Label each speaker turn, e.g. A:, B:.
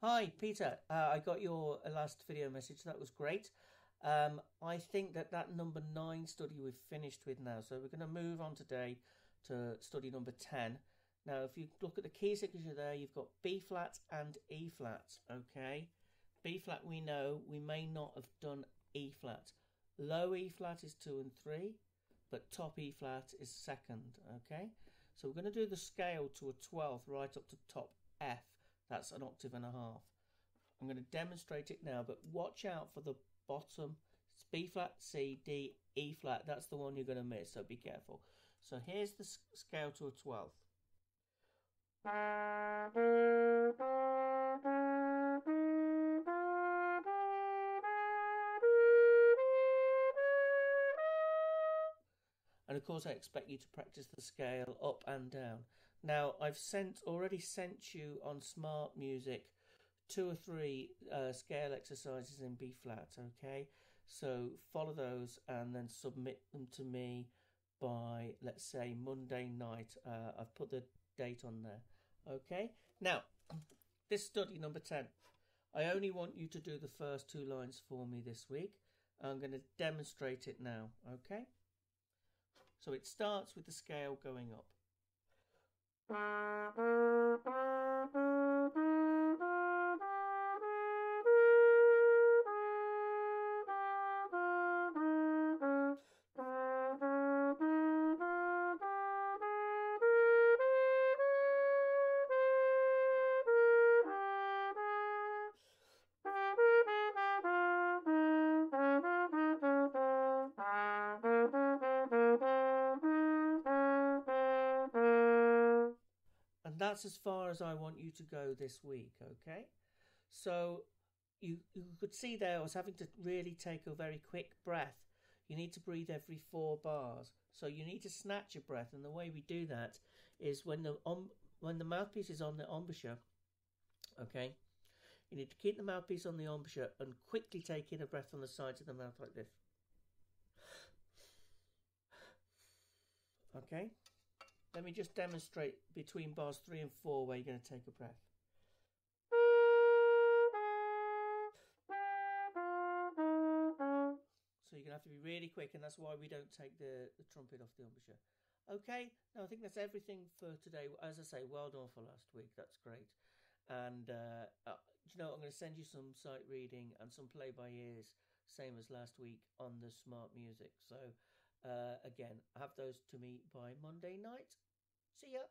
A: Hi, Peter. Uh, I got your last video message. That was great. Um, I think that that number nine study we've finished with now. So we're going to move on today to study number 10. Now, if you look at the key signature there, you've got B flat and E flat. Okay. B flat we know we may not have done E flat. Low E flat is two and three, but top E flat is second. Okay. So we're going to do the scale to a 12th right up to top F. That's an octave and a half. I'm going to demonstrate it now, but watch out for the bottom. It's B flat, C, D, E flat. That's the one you're going to miss, so be careful. So here's the scale to a 12th. and of course I expect you to practice the scale up and down. Now I've sent already sent you on Smart Music two or three uh, scale exercises in B flat. Okay, so follow those and then submit them to me by let's say Monday night. Uh, I've put the date on there. Okay, now this study number ten. I only want you to do the first two lines for me this week. I'm going to demonstrate it now. Okay. So it starts with the scale going up. Thank you. That's as far as I want you to go this week, okay? So you, you could see there I was having to really take a very quick breath. You need to breathe every four bars. So you need to snatch your breath, and the way we do that is when the um, when the mouthpiece is on the embouchure, okay, you need to keep the mouthpiece on the embouchure and quickly take in a breath on the sides of the mouth like this. Okay? Let me just demonstrate between bars three and four where you're going to take a breath. So you're going to have to be really quick, and that's why we don't take the, the trumpet off the embouchure. Okay, now I think that's everything for today. As I say, well done for last week. That's great. And uh, uh, you know, I'm going to send you some sight reading and some play by ears, same as last week on the smart music. So uh, again, have those to me by Monday night. See ya.